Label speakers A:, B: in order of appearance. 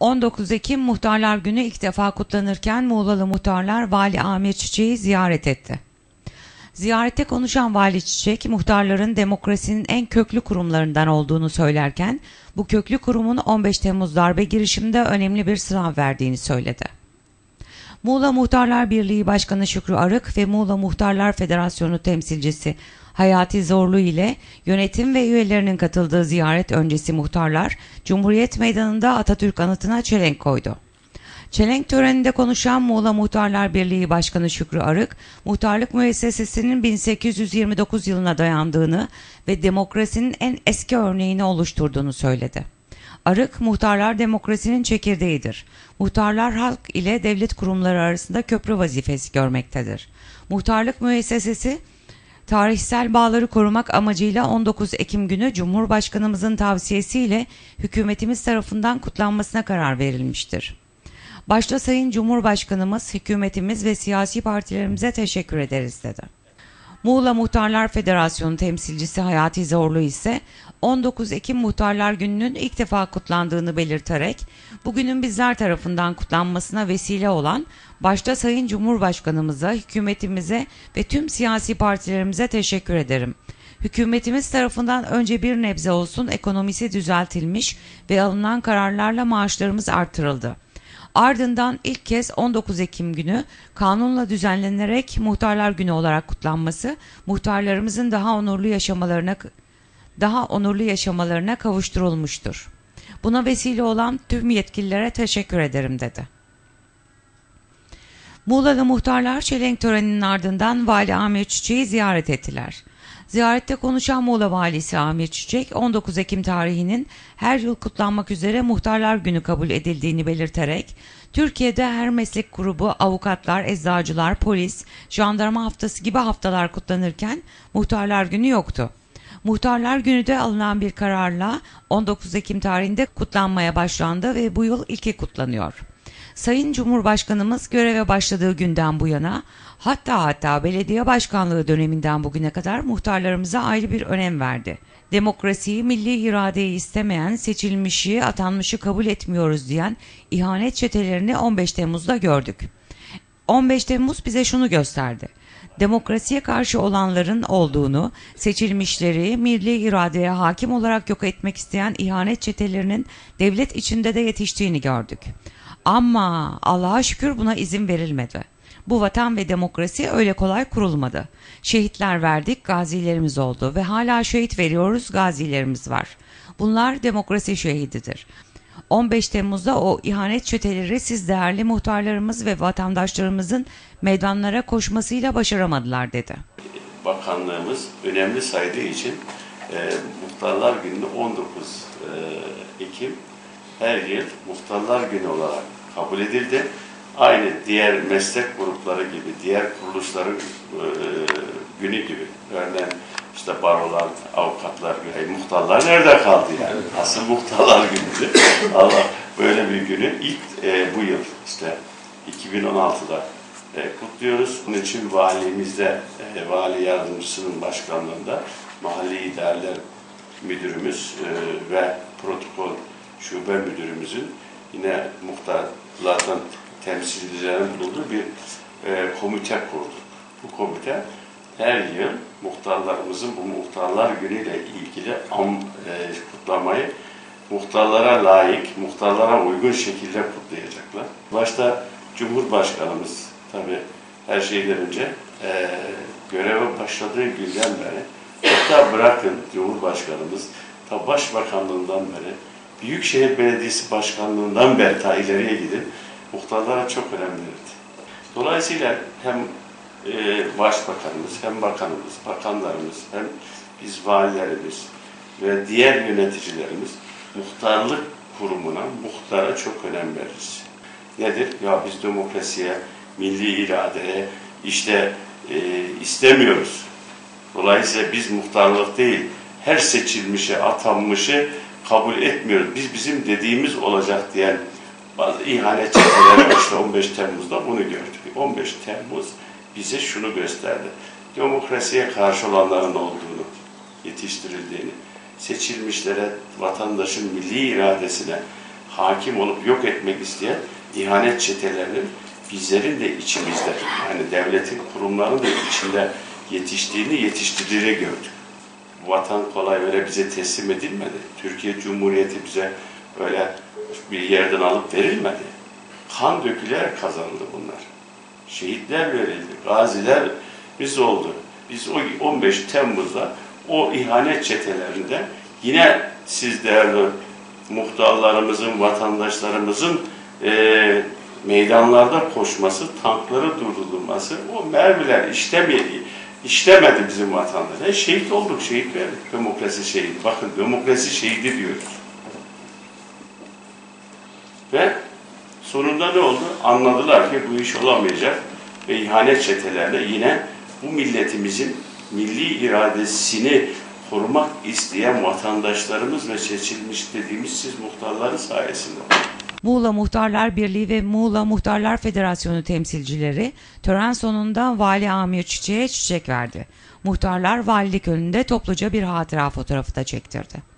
A: 19 Ekim Muhtarlar Günü ilk defa kutlanırken Muğlalı muhtarlar Vali Amir Çiçek'i ziyaret etti. Ziyarette konuşan Vali Çiçek, muhtarların demokrasinin en köklü kurumlarından olduğunu söylerken, bu köklü kurumun 15 Temmuz darbe girişiminde önemli bir sınav verdiğini söyledi. Muğla Muhtarlar Birliği Başkanı Şükrü Arık ve Muğla Muhtarlar Federasyonu temsilcisi Hayati Zorlu ile yönetim ve üyelerinin katıldığı ziyaret öncesi muhtarlar Cumhuriyet Meydanı'nda Atatürk anıtına çelenk koydu. Çelenk töreninde konuşan Muğla Muhtarlar Birliği Başkanı Şükrü Arık, muhtarlık müessesesinin 1829 yılına dayandığını ve demokrasinin en eski örneğini oluşturduğunu söyledi. Arık, muhtarlar demokrasinin çekirdeğidir. Muhtarlar halk ile devlet kurumları arasında köprü vazifesi görmektedir. Muhtarlık müessesesi, tarihsel bağları korumak amacıyla 19 Ekim günü Cumhurbaşkanımızın tavsiyesiyle hükümetimiz tarafından kutlanmasına karar verilmiştir. Başta Sayın Cumhurbaşkanımız, hükümetimiz ve siyasi partilerimize teşekkür ederiz dedi. Muğla Muhtarlar Federasyonu temsilcisi Hayati Zorlu ise 19 Ekim Muhtarlar Günü'nün ilk defa kutlandığını belirterek bugünün bizler tarafından kutlanmasına vesile olan başta Sayın Cumhurbaşkanımıza, hükümetimize ve tüm siyasi partilerimize teşekkür ederim. Hükümetimiz tarafından önce bir nebze olsun ekonomisi düzeltilmiş ve alınan kararlarla maaşlarımız artırıldı. Ardından ilk kez 19 Ekim günü kanunla düzenlenerek Muhtarlar Günü olarak kutlanması, muhtarlarımızın daha onurlu yaşamalarına daha onurlu yaşamalarına kavuşturulmuştur. Buna vesile olan tüm yetkililere teşekkür ederim dedi. Muğla'lı muhtarlar çelenk töreninin ardından Vali Amir Çiçek'i ziyaret ettiler. Ziyarette konuşan Muğla Valisi Amir Çiçek, 19 Ekim tarihinin her yıl kutlanmak üzere Muhtarlar Günü kabul edildiğini belirterek, Türkiye'de her meslek grubu, avukatlar, eczacılar, polis, jandarma haftası gibi haftalar kutlanırken Muhtarlar Günü yoktu. Muhtarlar Günü de alınan bir kararla 19 Ekim tarihinde kutlanmaya başlandı ve bu yıl ilki kutlanıyor. Sayın Cumhurbaşkanımız göreve başladığı günden bu yana hatta hatta belediye başkanlığı döneminden bugüne kadar muhtarlarımıza ayrı bir önem verdi. Demokrasiyi, milli iradeyi istemeyen, seçilmişi, atanmışı kabul etmiyoruz diyen ihanet çetelerini 15 Temmuz'da gördük. 15 Temmuz bize şunu gösterdi. Demokrasiye karşı olanların olduğunu, seçilmişleri milli iradeye hakim olarak yok etmek isteyen ihanet çetelerinin devlet içinde de yetiştiğini gördük. Ama Allah'a şükür buna izin verilmedi. Bu vatan ve demokrasi öyle kolay kurulmadı. Şehitler verdik, gazilerimiz oldu ve hala şehit veriyoruz, gazilerimiz var. Bunlar demokrasi şehididir. 15 Temmuz'da o ihanet çeteleri siz değerli muhtarlarımız ve vatandaşlarımızın meydanlara koşmasıyla başaramadılar dedi.
B: Bakanlığımız önemli saydığı için e, Muhtarlar Günü 19 e, Ekim her yıl Muhtarlar Günü olarak kabul edildi. Aynı diğer meslek grupları gibi, diğer kuruluşların e, günü gibi. Örneğin işte barolar, avukatlar, e, muhtarlar nerede kaldı yani? Asıl muhtarlar günüdü. Allah böyle bir günü ilk e, bu yıl işte 2016'da e, kutluyoruz. Bunun için valimizde, e, vali yardımcısının başkanlığında mahalli idareler müdürümüz e, ve protokol şube müdürümüzün yine muhtarlardan temsilcilerin bulunduğu bir e, komite kurduk. Bu komite her yıl muhtarlarımızın bu muhtarlar günüyle ilgili am, e, kutlamayı muhtarlara layık, muhtarlara uygun şekilde kutlayacaklar. Başta Cumhurbaşkanımız tabi her şeyden önce e, göreve başladığı günden beri hatta bırakın Cumhurbaşkanımız ta Başbakanlığından beri Büyükşehir Belediyesi Başkanlığından beri ta ileriye gidin muhtarlara çok önem verirdi. Dolayısıyla hem e, başbakanımız, hem bakanımız, bakanlarımız, hem biz valilerimiz ve diğer yöneticilerimiz muhtarlık kurumuna, muhtara çok önem veririz. Nedir? Ya biz demokrasiye, milli iradeye işte e, istemiyoruz. Dolayısıyla biz muhtarlık değil, her seçilmişi, atanmışı kabul etmiyoruz. Biz bizim dediğimiz olacak diyen bazı ihanet çeteleri işte 15 Temmuz'da bunu gördük. 15 Temmuz bize şunu gösterdi. Demokrasiye karşı olanların olduğunu, yetiştirildiğini, seçilmişlere, vatandaşın milli iradesine hakim olup yok etmek isteyen ihanet çetelerinin bizlerin de içimizde yani devletin kurumlarının da içinde yetiştiğini yetiştirdiğini gördük. Vatan kolay böyle bize teslim edilmedi. Türkiye Cumhuriyeti bize öyle bir yerden alıp verilmedi. Kan dökülerek kazanıldı bunlar. Şehitler verildi, gaziler biz oldu. Biz o 15 Temmuz'da o ihanet çetelerinde yine siz değerli muhtarlarımızın, vatandaşlarımızın e, meydanlarda koşması, tankları durdurulması, o mermiler işlemedi, işlemedi bizim vatandaşlar. E, şehit olduk, şehit verdik. Demokrasi şehidi. Bakın demokrasi şehidi diyoruz. Ve sonunda ne oldu? Anladılar ki bu iş olamayacak ve ihanet çetelerle yine bu milletimizin milli iradesini korumak isteyen vatandaşlarımız ve seçilmiş dediğimiz siz muhtarları sayesinde.
A: Muğla Muhtarlar Birliği ve Muğla Muhtarlar Federasyonu temsilcileri tören sonunda Vali Amir Çiçek'e çiçek verdi. Muhtarlar valilik önünde topluca bir hatıra fotoğrafı da çektirdi.